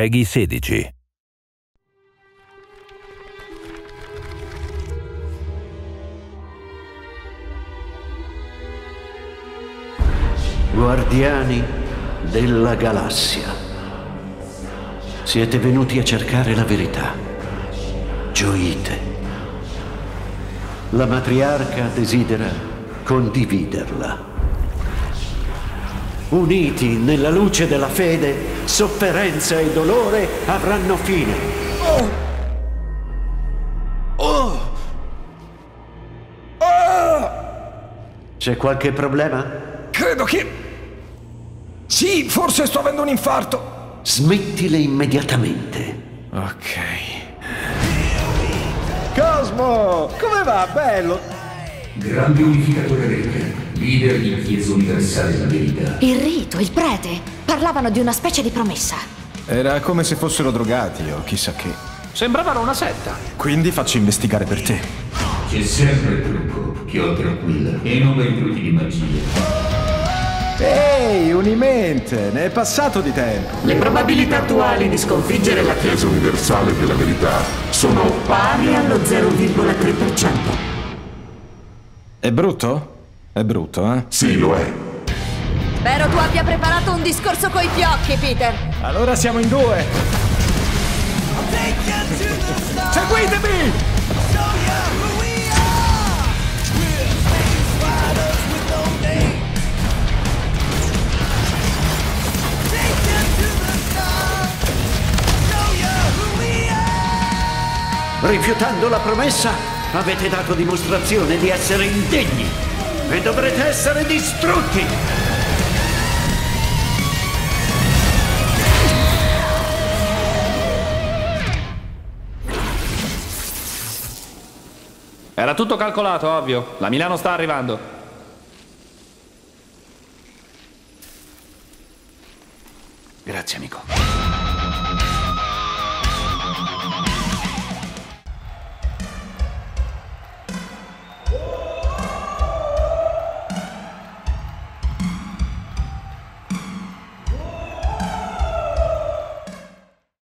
Peggy 16. Guardiani della galassia. Siete venuti a cercare la verità. Gioite. La matriarca desidera condividerla. Uniti nella luce della fede, sofferenza e dolore avranno fine. C'è qualche problema? Credo che... Sì, forse sto avendo un infarto. Smettile immediatamente. Ok. Cosmo! Come va? Bello! Grande unificatore rete, leader di Chiesa Universale della Verità. Il rito, il prete, parlavano di una specie di promessa. Era come se fossero drogati o chissà che. Sembravano una setta. Quindi faccio investigare per te. C'è sempre il trucco, chio tranquilla, e non dai trucchi di magia. Ehi, Unimente, ne è passato di tempo. Le probabilità attuali di sconfiggere la Chiesa Universale della Verità sono pari allo 0,3%. È brutto? È brutto, eh? Sì, lo è. Spero tu abbia preparato un discorso coi fiocchi, Peter. Allora siamo in due. Seguitemi! Rifiutando la promessa, avete dato dimostrazione di essere indegni e dovrete essere distrutti. Era tutto calcolato, ovvio. La Milano sta arrivando. Grazie, amico.